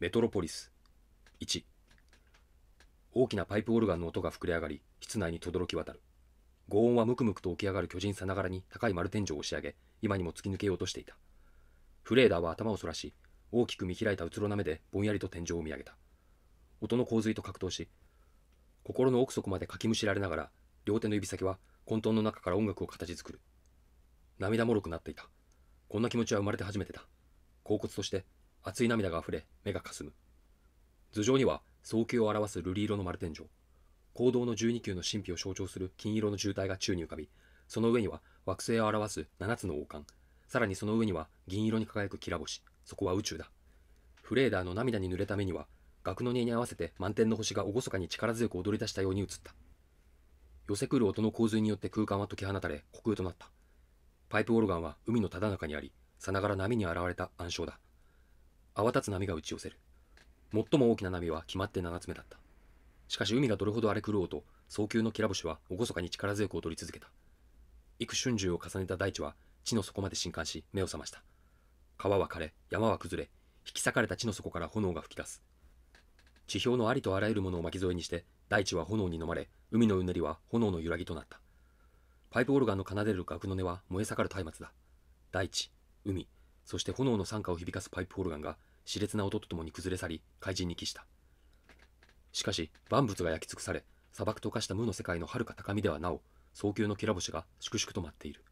メトロポリス。1大きなパイプオルガンの音が膨れ上がり室内に轟き渡る。轟音はムクムクと起き上がる巨人さながらに高い丸天井を押し上げ今にも突き抜けようとしていた。フレーダーは頭をそらし大きく見開いたうつろな目でぼんやりと天井を見上げた。音の洪水と格闘し心の奥底までかきむしられながら両手の指先は混沌の中から音楽を形作る。涙もろくなっていた。こんな気持ちは生まれて初めてだ。恍惚として熱い涙があふれ目がかすむ。頭上には早急を表す瑠璃色の丸天井。行動の12球の神秘を象徴する金色の渋滞が宙に浮かびその上には惑星を表す7つの王冠。さらにその上には銀色に輝くきら星。そこは宇宙だ。フレーダーの涙に濡れた目には額の音に合わせて満天の星が厳かに力強く踊り出したように映った。寄せ来る音の洪水によって空間は解き放たれ虚空となった。パイプオルガンは海のただ中にありさながら波に現れた暗礁だ。泡立つ波が打ち寄せる。最も大きな波は決まって7つ目だった。しかし海がどれほど荒れ狂おうと早急のきら星は厳かに力強く踊り続けた。幾春秋を重ねた大地は地の底まで震撼し目を覚ました。川は枯れ山は崩れ引き裂かれた地の底から炎が噴き出す。地表のありとあらゆるものを巻き添えにして大地は炎に飲まれ海のうねりは炎の揺らぎとなった。パイプオルガンの奏でる楽の音は燃え盛る松明だ。大地海。そして炎の惨歌を響かすパイプオルガンが熾烈な音とともに崩れ去り怪人に帰した。しかし万物が焼き尽くされ砂漠と化した無の世界の遥か高みではなお早急のきら星が粛々と舞っている。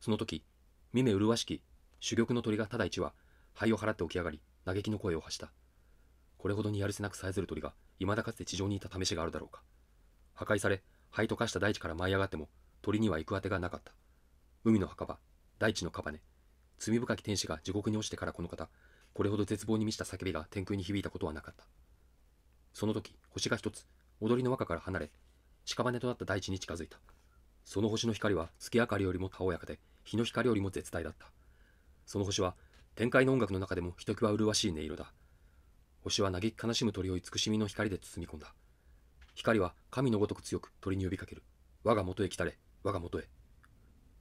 その時見目麗しき珠玉の鳥がただ一羽灰を払って起き上がり嘆きの声を発した。これほどにやるせなくさえずる鳥が未だかつて地上にいた試しがあるだろうか。破壊され灰と化した大地から舞い上がっても鳥には行くあてがなかった。海の墓場大地のカバネ罪深き天使が地獄に落ちてからこの方これほど絶望に満ちた叫びが天空に響いたことはなかった。その時星が一つ踊りの和歌から離れ屍となった大地に近づいた。その星の光は月明かりよりもたおやかで日の光よりも絶大だった。その星は天界の音楽の中でもひときわ麗しい音色だ。星は嘆き悲しむ鳥を慈しみの光で包み込んだ。光は神のごとく強く鳥に呼びかける。我が元へ来たれ我が元へ。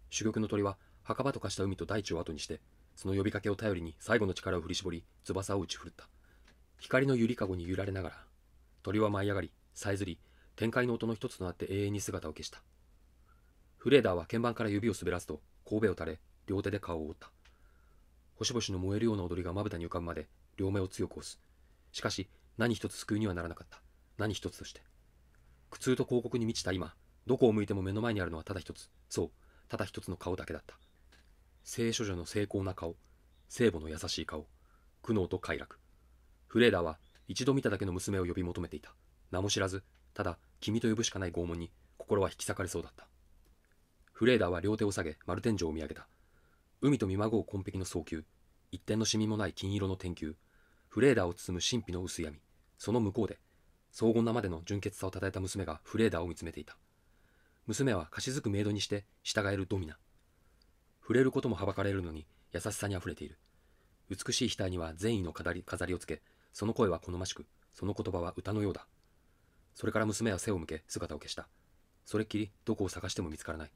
珠玉の鳥は墓場と化した海と大地を後にしてその呼びかけを頼りに最後の力を振り絞り翼を打ち振った。光のゆりかごに揺られながら鳥は舞い上がりさえずり天界の音の一つとなって永遠に姿を消した。フレーダーは鍵盤から指を滑らすと神戸を垂れ両手で顔を覆った。星々の燃えるような踊りがまぶたに浮かぶまで両目を強く押す。しかし何一つ救いにはならなかった。何一つとして。苦痛と広告に満ちた今どこを向いても目の前にあるのはただ一つ。そうただ一つの顔だけだった。聖書女の精巧な顔聖母の優しい顔苦悩と快楽。フレーダーは一度見ただけの娘を呼び求めていた。名も知らずただ君と呼ぶしかない拷問に心は引き裂かれそうだった。フレーダーは両手を下げ丸天井を見上げた。海と見まごう紺碧の早急一点のシミもない金色の天球。フレーダーを包む神秘の薄闇。その向こうで荘厳なまでの純潔さをたたえた娘がフレーダーを見つめていた。娘はかしずくメイドにして従えるドミナ。触れることもはばかれるのに優しさにあふれている。美しい額には善意の飾り飾りをつけその声は好ましくその言葉は歌のようだ。それから娘は背を向け姿を消した。それっきりどこを探しても見つからない。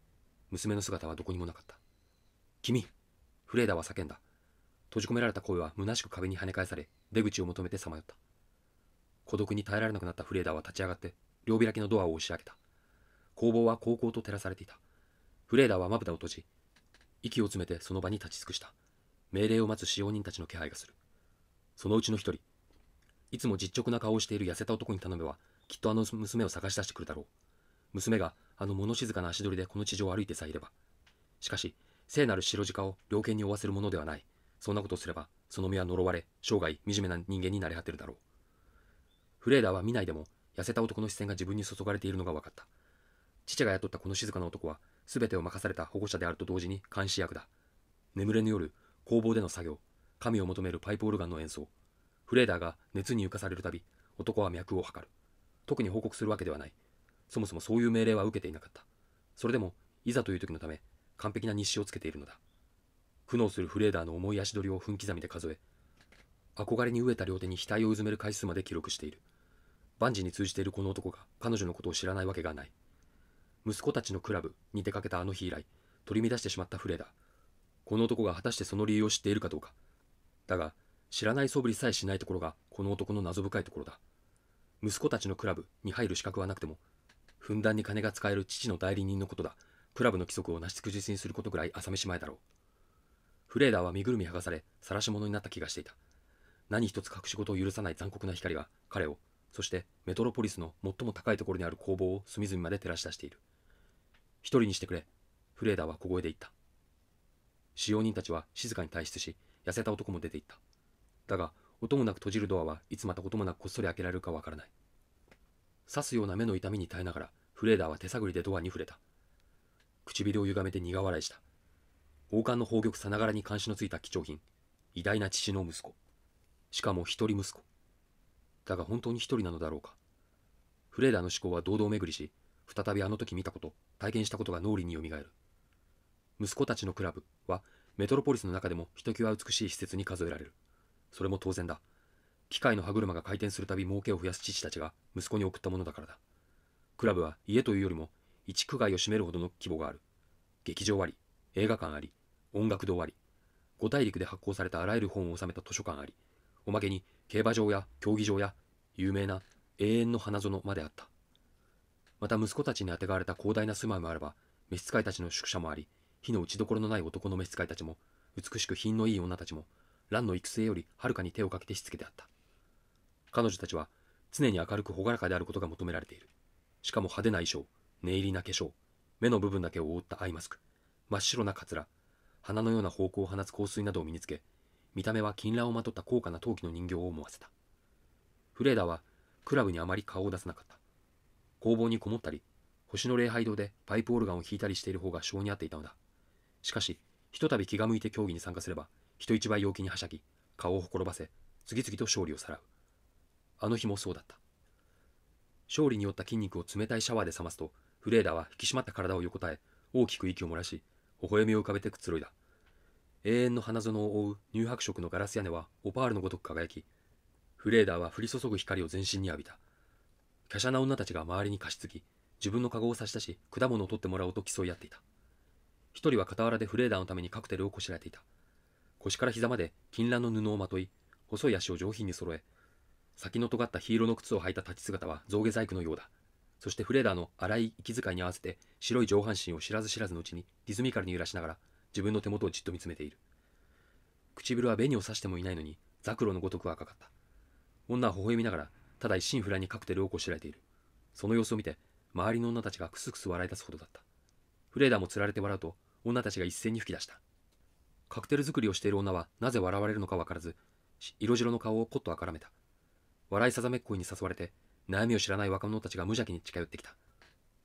娘の姿はどこにもなかった。君フレーダは叫んだ。閉じ込められた声は虚しく壁に跳ね返され出口を求めてさまよった。孤独に耐えられなくなったフレーダは立ち上がって両開きのドアを押し開けた。工房は高々と照らされていた。フレーダはまぶたを閉じ息を詰めてその場に立ち尽くした。命令を待つ使用人たちの気配がする。そのうちの一人いつも実直な顔をしている痩せた男に頼めばきっとあの娘を探し出してくるだろう。娘があの物静かな足取りでこの地上を歩いてさえいれば。しかし聖なる白鹿を猟犬に負わせるものではない。そんなことをすればその身は呪われ生涯惨めな人間になれ果てるだろう。フレーダーは見ないでも痩せた男の視線が自分に注がれているのが分かった。父が雇ったこの静かな男は全てを任された保護者であると同時に監視役だ。眠れぬ夜工房での作業神を求めるパイプオルガンの演奏。フレーダーが熱に浮かされるたび男は脈を測る。特に報告するわけではない。そもそもそういう命令は受けていなかった。それでもいざという時のため完璧な日誌をつけているのだ。苦悩するフレーダーの重い足取りを分刻みで数え憧れに飢えた両手に額をうずめる回数まで記録している。万事に通じているこの男が彼女のことを知らないわけがない。息子たちのクラブに出かけたあの日以来取り乱してしまったフレーダこの男が果たしてその理由を知っているかどうか。だが知らない素振りさえしないところがこの男の謎深いところだ。息子たちのクラブに入る資格はなくてもふんだんに金が使える父の代理人のことだ。クラブの規則をなし崩しにすることぐらい朝飯前だろう。フレーダーは身ぐるみ剥がされ晒し者になった気がしていた。何一つ隠し事を許さない残酷な光が彼をそしてメトロポリスの最も高いところにある工房を隅々まで照らし出している。一人にしてくれ。フレーダーは小声で言った。使用人たちは静かに退出し痩せた男も出て行った。だが音もなく閉じるドアはいつまた音もなくこっそり開けられるかわからない。刺すような目の痛みに耐えながらフレーダーは手探りでドアに触れた。唇を歪めて苦笑いした。王冠の宝玉さながらに監視のついた貴重品。偉大な父の息子。しかも一人息子。だが本当に一人なのだろうか。フレーダーの思考は堂々巡りし再びあの時見たこと体験したことが脳裏によみがえる。息子たちのクラブはメトロポリスの中でもひときわ美しい施設に数えられる。それも当然だ。機械の歯車が回転するたび儲けを増やす父たちが息子に送ったものだからだ。クラブは家というよりも一区外を占めるほどの規模がある。劇場あり映画館あり音楽堂あり。五大陸で発行されたあらゆる本を収めた図書館あり。おまけに競馬場や競技場や有名な永遠の花園まであった。また息子たちにあてがわれた広大な住まいもあれば召使いたちの宿舎もあり火の打ちどころのない男の召使いたちも美しく品のいい女たちも蘭の育成よりはるかに手をかけてしつけてあった。彼女たちは常に明るく朗らかであることが求められている。しかも派手な衣装念入りな化粧目の部分だけを覆ったアイマスク真っ白なカツラ花のような方向を放つ香水などを身につけ見た目は金蘭をまとった高価な陶器の人形を思わせた。フレーダはクラブにあまり顔を出さなかった。工房にこもったり星の礼拝堂でパイプオルガンを弾いたりしている方が性に合っていたのだ。しかしひとたび気が向いて競技に参加すれば人一倍陽気にはしゃぎ顔をほころばせ次々と勝利をさらう。あの日もそうだった。勝利によった筋肉を冷たいシャワーで冷ますとフレーダーは引き締まった体を横たえ大きく息を漏らし微笑みを浮かべてくつろいだ。永遠の花園を覆う乳白色のガラス屋根はオパールのごとく輝きフレーダーは降り注ぐ光を全身に浴びた。華奢な女たちが周りに貸し付き自分の籠を差し出し果物を取ってもらおうと競い合っていた。一人は傍らでフレーダーのためにカクテルをこしらえていた。腰から膝まで金蘭の布をまとい細い足を上品に揃え先の尖った黄色の靴を履いた立ち姿は象牙細工のようだ。そしてフレーダーの荒い息遣いに合わせて白い上半身を知らず知らずのうちにリズミカルに揺らしながら自分の手元をじっと見つめている。唇は紅を刺してもいないのにザクロのごとく赤かった。女は微笑みながらただ一心不乱にカクテルをこしらえている。その様子を見て周りの女たちがクスクス笑い出すほどだった。フレーダーもつられて笑うと女たちが一斉に吹き出した。カクテル作りをしている女はなぜ笑われるのか分からず色白の顔をポッとあからめた。笑いさざめっこいに誘われて悩みを知らない若者たちが無邪気に近寄ってきた。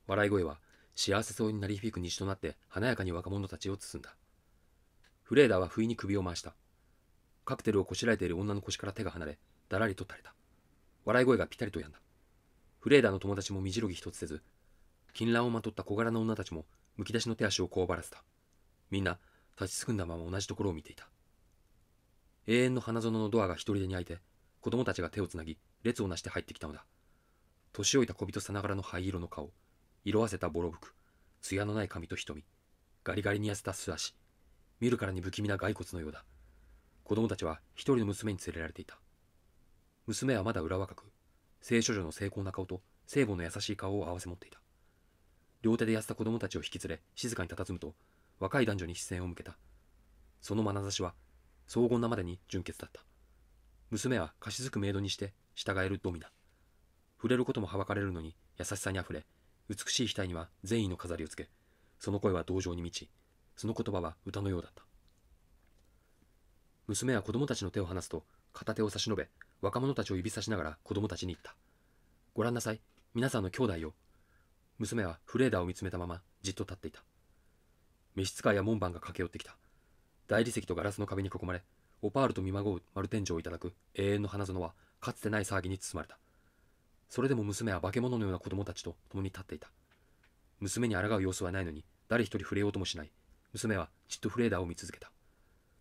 笑い声は幸せそうに鳴り響く虹となって華やかに若者たちを包んだ。フレーダーは不意に首を回した。カクテルをこしらえている女の腰から手が離れだらりと垂れた。笑い声がピタリと止んだ。フレーダーの友達も身じろぎ一つせず金蘭をまとった小柄な女たちもむき出しの手足をこわばらせた。みんな立ちすくんだまま同じところを見ていた。永遠の花園のドアが一人でに開いて子供たちが手をつなぎ列をなして入ってきたのだ。年老いた小人さながらの灰色の顔色あせたボロ服艶のない髪と瞳ガリガリに痩せた素足見るからに不気味な骸骨のようだ。子供たちは一人の娘に連れられていた。娘はまだ裏若く聖処女の精巧な顔と聖母の優しい顔を合わせ持っていた。両手で痩せた子供たちを引き連れ静かに佇むと若い男女に視線を向けた。その眼差しは荘厳なまでに純潔だった。娘は貸し付くメイドにして従えるドミナ。触れることもはばかれるのに優しさにあふれ美しい額には善意の飾りをつけその声は同情に満ちその言葉は歌のようだった。娘は子供たちの手を離すと片手を差し伸べ若者たちを指さしながら子供たちに言った。ご覧なさい。皆さんの兄弟よ。娘はフレーダーを見つめたままじっと立っていた。召使いや門番が駆け寄ってきた。大理石とガラスの壁に囲まれオパールと見まごう丸天井をいただく永遠の花園はかつてない騒ぎに包まれた。それでも娘は化け物のような子供たちと共に立っていた。娘に抗う様子はないのに誰一人触れようともしない。娘はじっとフレーダーを見続けた。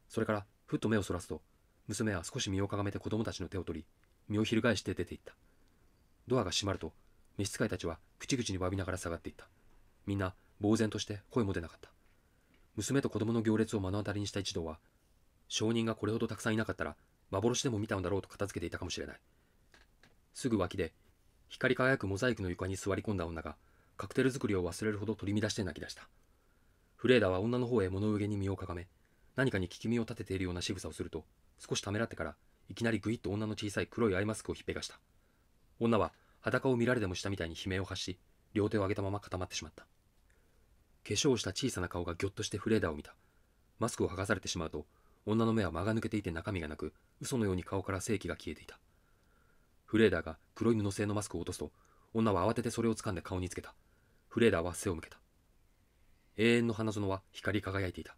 それからふっと目をそらすと娘は少し身をかがめて子供たちの手を取り身を翻して出て行った。ドアが閉まると召使いたちは口々に詫びながら下がっていった。みんな呆然として声も出なかった。娘と子供の行列を目の当たりにした一同は証人がこれほどたくさんいなかったら幻でも見たのだろうと片付けていたかもしれない。すぐ脇で光り輝くモザイクの床に座り込んだ女がカクテル作りを忘れるほど取り乱して泣き出した。フレーダは女の方へ物憂げに身をかがめ何かに聞き身を立てているような仕草をすると少しためらってからいきなりぐいっと女の小さい黒いアイマスクをひっぺがした。女は裸を見られでもしたみたいに悲鳴を発し両手を上げたまま固まってしまった。化粧をした小さな顔がぎょっとしてフレーダーを見た。マスクを剥がされてしまうと女の目は間が抜けていて中身がなく嘘のように顔から正気が消えていた。フレーダーが黒い布製のマスクを落とすと女は慌ててそれを掴んで顔につけた。フレーダーは背を向けた。永遠の花園は光り輝いていた。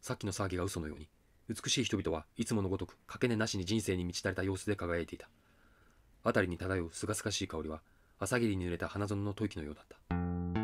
さっきの騒ぎが嘘のように。美しい人々はいつものごとくかけねなしに人生に満ち足れた様子で輝いていた。辺りに漂うすがすがしい香りは朝霧に濡れた花園の吐息のようだった。